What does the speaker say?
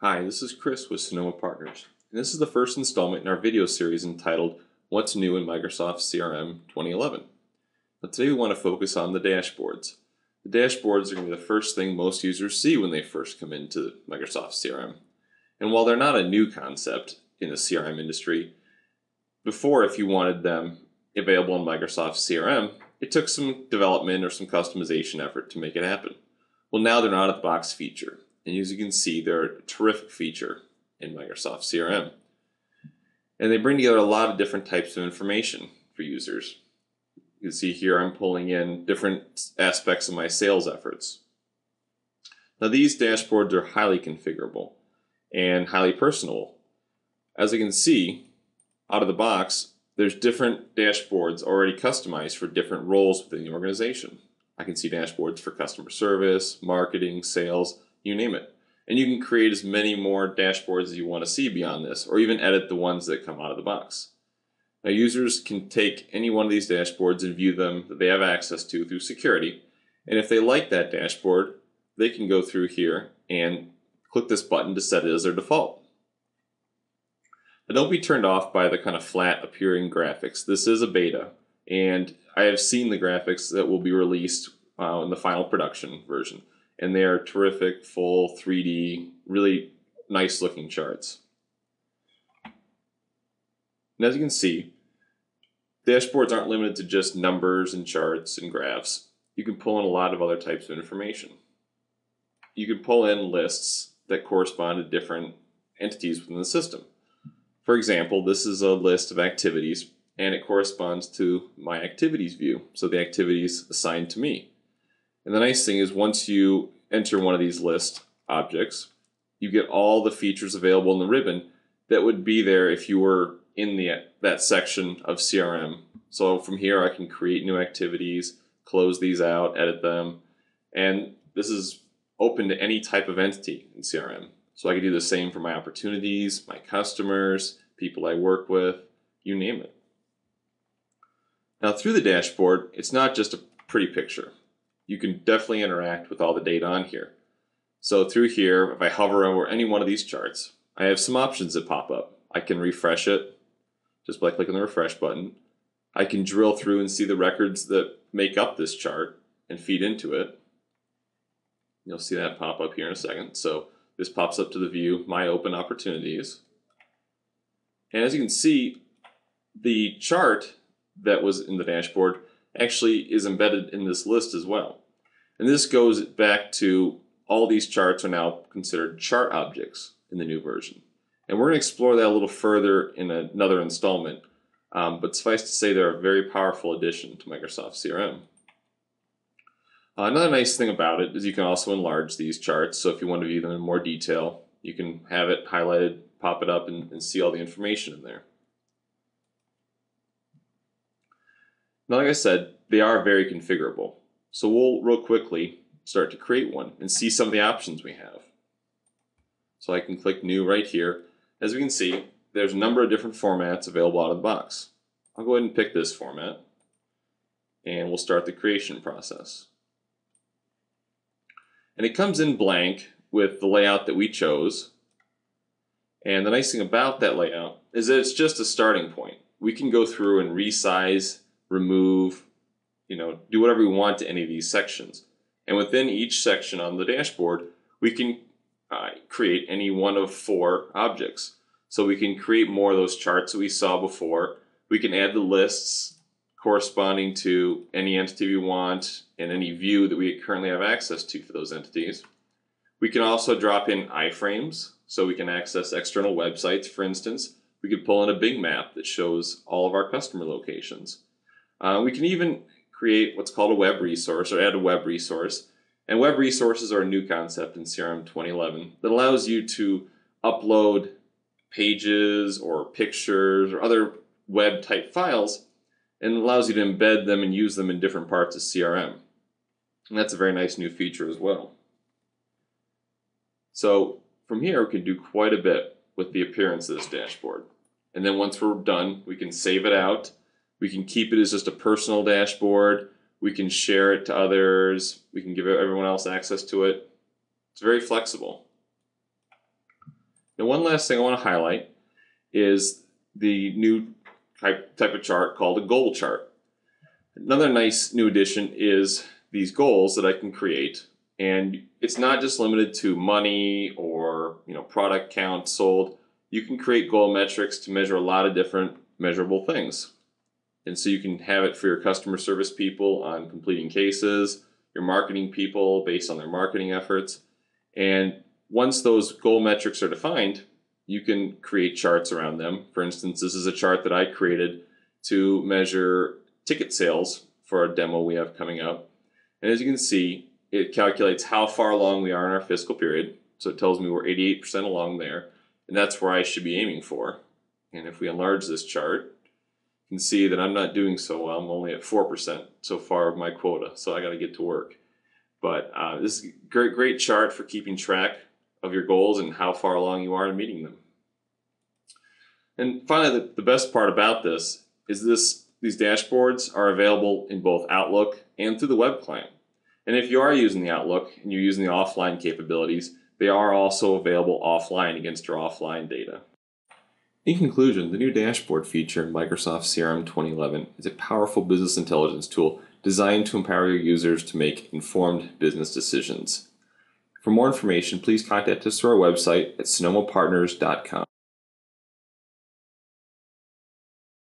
Hi, this is Chris with Sonoma Partners, and this is the first installment in our video series entitled What's New in Microsoft CRM 2011. But today we want to focus on the dashboards. The dashboards are going to be the first thing most users see when they first come into Microsoft CRM. And while they're not a new concept in the CRM industry, before if you wanted them available in Microsoft CRM, it took some development or some customization effort to make it happen. Well, now they're not a box feature. And as you can see, they're a terrific feature in Microsoft CRM. And they bring together a lot of different types of information for users. You can see here I'm pulling in different aspects of my sales efforts. Now these dashboards are highly configurable and highly personal. As you can see, out of the box, there's different dashboards already customized for different roles within the organization. I can see dashboards for customer service, marketing, sales, you name it. And you can create as many more dashboards as you want to see beyond this, or even edit the ones that come out of the box. Now users can take any one of these dashboards and view them that they have access to through security. And if they like that dashboard, they can go through here and click this button to set it as their default. Now don't be turned off by the kind of flat appearing graphics. This is a beta, and I have seen the graphics that will be released uh, in the final production version and they are terrific, full 3D, really nice looking charts. And as you can see, dashboards aren't limited to just numbers and charts and graphs. You can pull in a lot of other types of information. You can pull in lists that correspond to different entities within the system. For example, this is a list of activities and it corresponds to my activities view, so the activities assigned to me. And the nice thing is once you enter one of these list objects, you get all the features available in the ribbon that would be there if you were in the that section of CRM. So from here I can create new activities, close these out, edit them, and this is open to any type of entity in CRM. So I can do the same for my opportunities, my customers, people I work with, you name it. Now through the dashboard, it's not just a pretty picture you can definitely interact with all the data on here. So through here, if I hover over any one of these charts, I have some options that pop up. I can refresh it just by clicking the refresh button. I can drill through and see the records that make up this chart and feed into it. You'll see that pop up here in a second. So this pops up to the view, my open opportunities. And as you can see, the chart that was in the dashboard actually is embedded in this list as well. And this goes back to all these charts are now considered chart objects in the new version. And we're going to explore that a little further in another installment. Um, but suffice to say, they're a very powerful addition to Microsoft CRM. Uh, another nice thing about it is you can also enlarge these charts. So if you want to view them in more detail, you can have it highlighted, pop it up, and, and see all the information in there. Now, like I said, they are very configurable. So we'll real quickly start to create one and see some of the options we have. So I can click new right here. As we can see, there's a number of different formats available out of the box. I'll go ahead and pick this format and we'll start the creation process. And it comes in blank with the layout that we chose. And the nice thing about that layout is that it's just a starting point. We can go through and resize remove, you know, do whatever we want to any of these sections. And within each section on the dashboard, we can uh, create any one of four objects. So we can create more of those charts that we saw before. We can add the lists corresponding to any entity we want and any view that we currently have access to for those entities. We can also drop in iframes so we can access external websites, for instance. We could pull in a big map that shows all of our customer locations. Uh, we can even create what's called a web resource or add a web resource. And web resources are a new concept in CRM 2011 that allows you to upload pages or pictures or other web type files and allows you to embed them and use them in different parts of CRM. And that's a very nice new feature as well. So from here, we can do quite a bit with the appearance of this dashboard. And then once we're done, we can save it out we can keep it as just a personal dashboard. We can share it to others. We can give everyone else access to it. It's very flexible. Now, one last thing I want to highlight is the new type, of chart called a goal chart. Another nice new addition is these goals that I can create. And it's not just limited to money or you know product count sold. You can create goal metrics to measure a lot of different measurable things. And so you can have it for your customer service people on completing cases, your marketing people based on their marketing efforts. And once those goal metrics are defined, you can create charts around them. For instance, this is a chart that I created to measure ticket sales for a demo we have coming up. And as you can see, it calculates how far along we are in our fiscal period. So it tells me we're 88% along there. And that's where I should be aiming for. And if we enlarge this chart, can see that I'm not doing so well. I'm only at 4% so far of my quota. So I got to get to work. But uh, this is a great, great chart for keeping track of your goals and how far along you are in meeting them. And finally, the, the best part about this is this these dashboards are available in both Outlook and through the web client. And if you are using the Outlook and you're using the offline capabilities, they are also available offline against your offline data. In conclusion, the new dashboard feature in Microsoft CRM 2011 is a powerful business intelligence tool designed to empower your users to make informed business decisions. For more information, please contact us through our website at sonomapartners.com.